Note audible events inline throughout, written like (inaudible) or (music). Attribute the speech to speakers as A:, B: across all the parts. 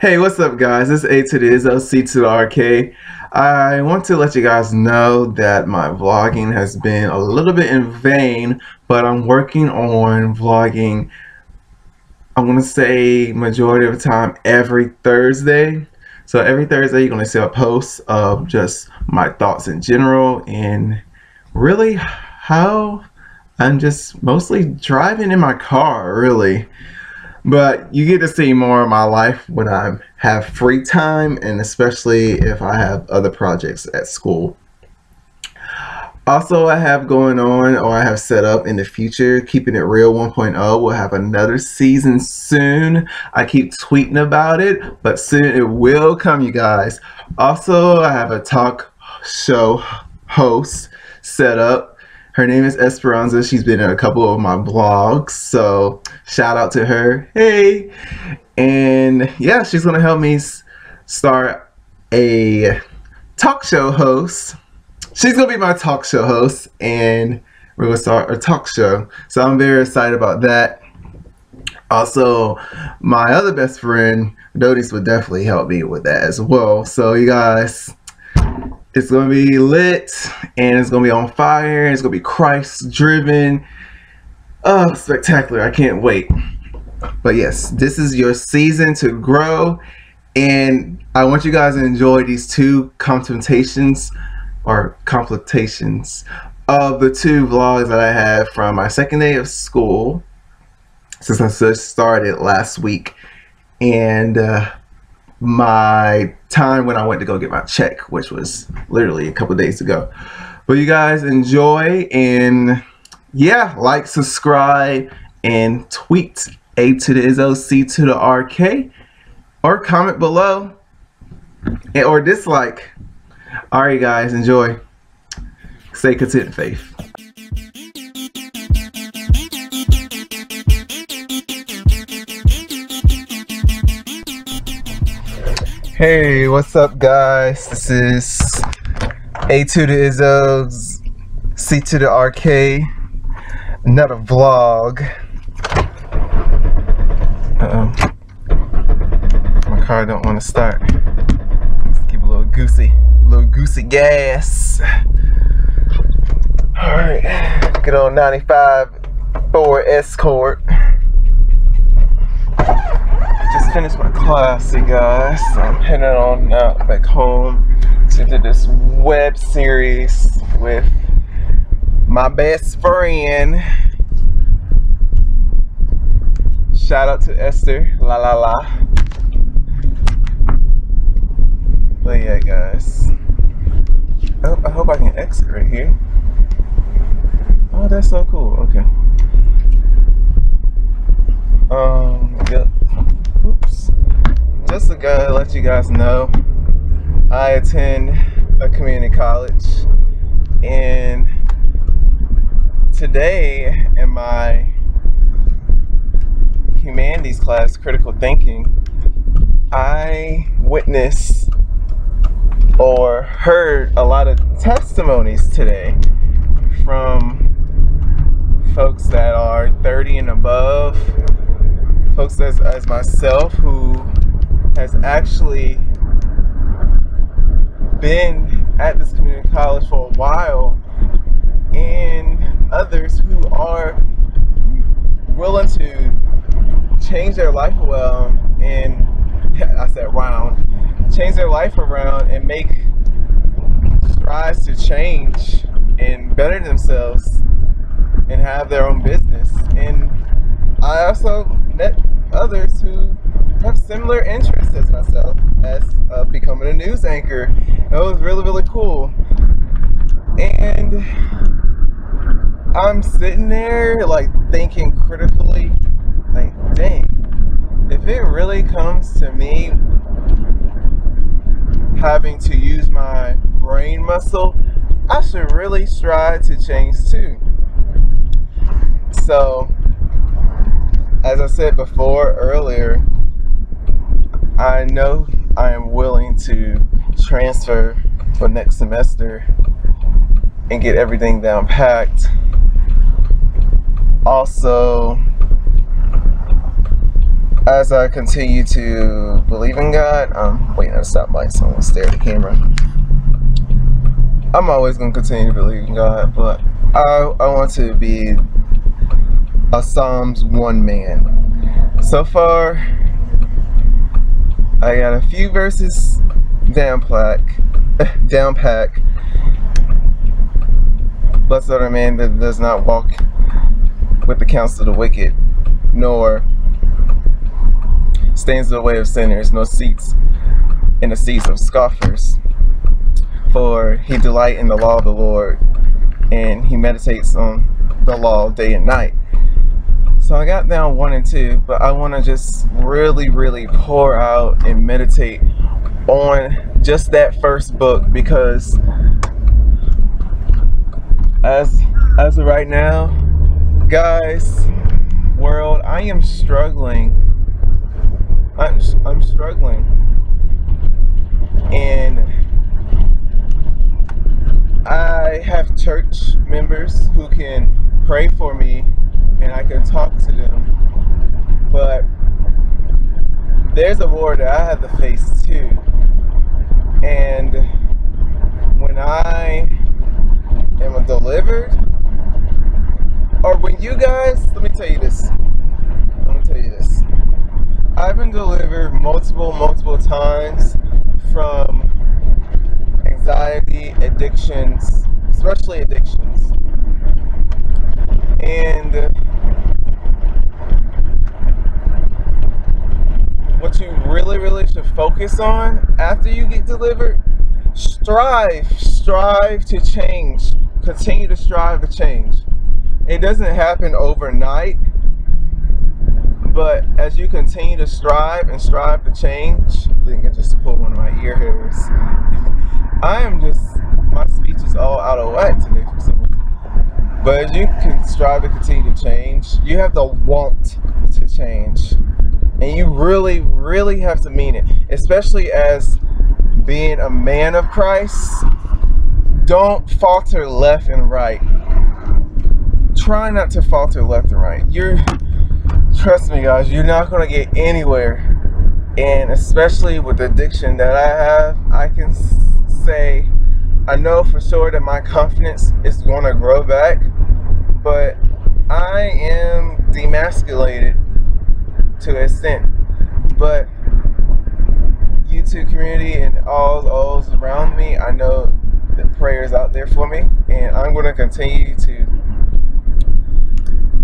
A: Hey, what's up, guys? It's A to the Izzo, C to the RK. I want to let you guys know that my vlogging has been a little bit in vain, but I'm working on vlogging, I'm to say majority of the time every Thursday. So every Thursday, you're going to see a post of just my thoughts in general and really how I'm just mostly driving in my car, really. But you get to see more of my life when I have free time and especially if I have other projects at school. Also, I have going on or I have set up in the future, Keeping It Real 1.0 will have another season soon. I keep tweeting about it, but soon it will come, you guys. Also, I have a talk show host set up her name is Esperanza. She's been in a couple of my blogs, so shout out to her. Hey! And yeah, she's gonna help me start a talk show host. She's gonna be my talk show host, and we're gonna start a talk show. So I'm very excited about that. Also, my other best friend, Dodis, would definitely help me with that as well. So you guys, it's going to be lit and it's going to be on fire. It's going to be Christ driven. Oh, spectacular. I can't wait. But yes, this is your season to grow. And I want you guys to enjoy these two confrontations or complications of the two vlogs that I have from my second day of school since I just started last week. And uh, my time when I went to go get my check, which was literally a couple days ago. But you guys enjoy and yeah, like, subscribe, and tweet A to the Izzo, C to the RK, or comment below, or dislike. Alright guys, enjoy. Stay content, faith. Hey, what's up, guys? This is A to the Izzo's, C to the RK, another vlog. Uh oh, my car don't want to start. Let's keep a little goosey, a little goosey gas. All right, get on 95 Ford Escort finished my class, you guys. I'm heading on back home to do this web series with my best friend. Shout out to Esther, la la la. But yeah, guys. I hope I can exit right here. Oh, that's so cool. Okay. Um, yep just to go let you guys know, I attend a community college and today in my humanities class, critical thinking, I witnessed or heard a lot of testimonies today from folks that are 30 and above, folks as, as myself who has actually been at this community college for a while and others who are willing to change their life well and (laughs) I said round change their life around and make strides to change and better themselves and have their own business. And I also met others who have similar interests as myself as uh, becoming a news anchor. That was really, really cool. And I'm sitting there like thinking critically, like, dang, if it really comes to me having to use my brain muscle, I should really strive to change too. So, as I said before earlier, I know I am willing to transfer for next semester and get everything down packed. Also, as I continue to believe in God, waiting at a stoplight, so I'm gonna stare at the camera. I'm always gonna continue to believe in God, but I I want to be a Psalms one man. So far, I got a few verses down plaque, (laughs) down pack. Blessed are the man that does not walk with the counsel of the wicked, nor stands in the way of sinners, nor seats in the seats of scoffers. For he delight in the law of the Lord, and he meditates on the law day and night. So I got down one and two, but I want to just really, really pour out and meditate on just that first book because as as of right now, guys, world, I am struggling. I'm I'm struggling, and I have church members who can pray for me and I can talk to them. But there's a war that I have to face too. And when I am delivered, or when you guys, let me tell you this. Let me tell you this. I've been delivered multiple, multiple times from anxiety, addictions, especially addictions. And what you really, really should focus on after you get delivered, strive, strive to change. Continue to strive to change. It doesn't happen overnight, but as you continue to strive and strive to change, I think I just pulled one of my ear hairs. (laughs) I am just, my speech is all out of whack today for some reason. But as you can strive to continue to change, you have the want to change. And you really, really have to mean it. Especially as being a man of Christ, don't falter left and right. Try not to falter left and right. You're, trust me guys, you're not gonna get anywhere. And especially with the addiction that I have, I can say, I know for sure that my confidence is gonna grow back, but I am demasculated to an extent. But YouTube community and all those around me, I know the prayers out there for me, and I'm going to continue to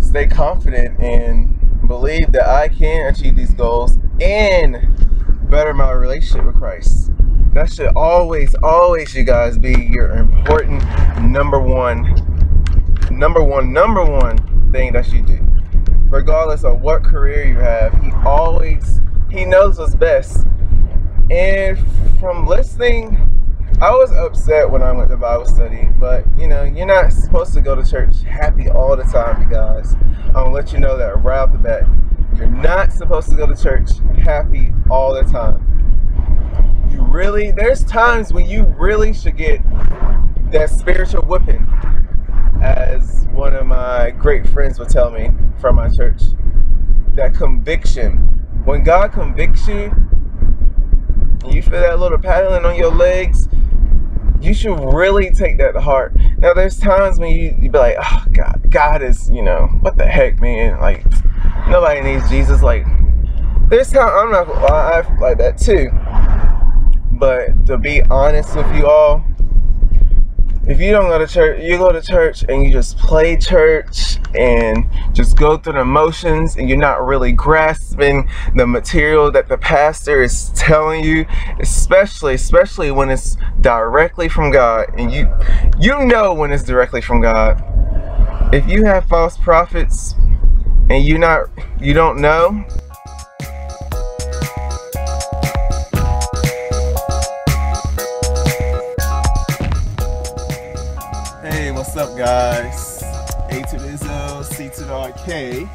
A: stay confident and believe that I can achieve these goals and better my relationship with Christ. That should always, always, you guys, be your important number one, number one, number one thing that you do regardless of what career you have. He always he knows what's best. And from listening, I was upset when I went to Bible study, but you know, you're not supposed to go to church happy all the time, you guys. I'm gonna let you know that right off the bat. You're not supposed to go to church happy all the time. You really, there's times when you really should get that spiritual whipping as one of my great friends would tell me from my church. That conviction. When God convicts you, you feel that little paddling on your legs, you should really take that to heart. Now, there's times when you, you be like, oh, God, God is, you know, what the heck, man? Like, nobody needs Jesus. Like, there's times, I'm not, I like that too. But to be honest with you all, if you don't go to church, you go to church and you just play church and just go through the motions and you're not really grasping the material that the pastor is telling you, especially especially when it's directly from God and you you know when it's directly from God. If you have false prophets and you not you don't know, A to the Izzo, C to the.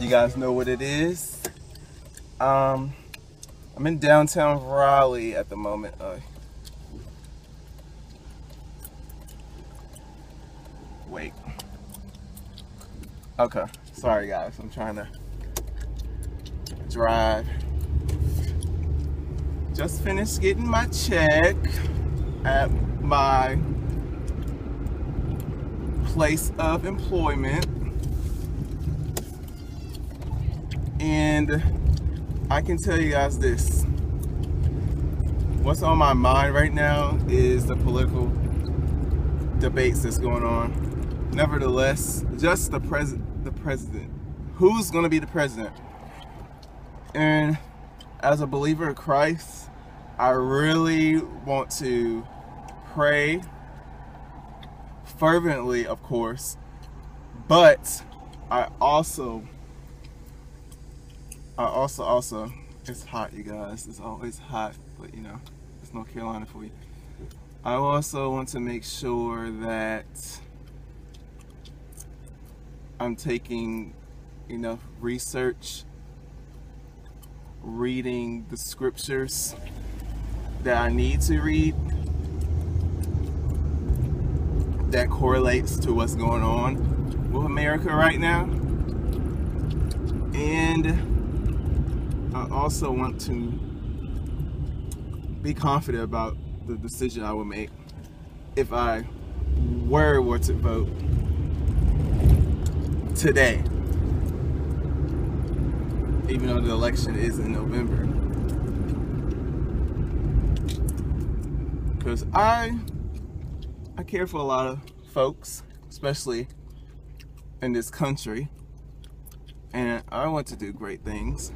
A: You guys know what it is. Um, I'm in downtown Raleigh at the moment. Uh, wait. Okay, sorry guys. I'm trying to drive. Just finished getting my check at my place of employment. And I can tell you guys this. What's on my mind right now is the political debates that's going on. Nevertheless, just the president the president. Who's gonna be the president? And as a believer of Christ, I really want to pray fervently, of course, but I also, I also, also, it's hot, you guys. It's always hot, but you know, it's North Carolina for you. I also want to make sure that I'm taking enough research, reading the scriptures that I need to read that correlates to what's going on with America right now. And I also want to be confident about the decision I will make if I were were to vote today. Even though the election is in November. Because I I care for a lot of folks, especially in this country, and I want to do great things.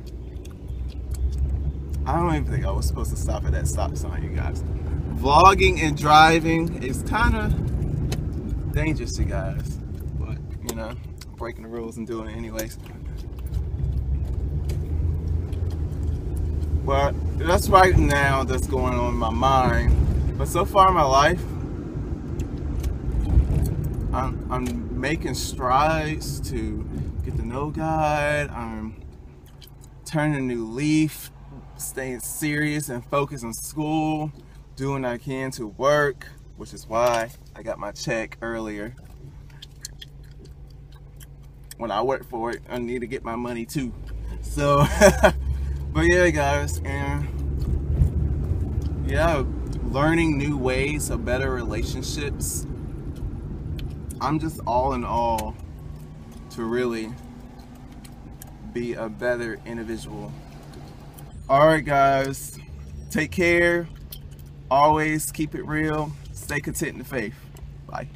A: I don't even think I was supposed to stop at that stop sign, you guys. Vlogging and driving is kind of dangerous, you guys, but you know, breaking the rules and doing it anyways. But that's right now that's going on in my mind. But so far in my life, I'm, I'm making strides to get to know God. I'm turning a new leaf, staying serious and focused on school, doing what I can to work, which is why I got my check earlier. When I work for it, I need to get my money too. So, (laughs) but yeah, guys, and yeah, learning new ways of better relationships I'm just all in all to really be a better individual. Alright guys, take care. Always keep it real. Stay content in the faith. Bye.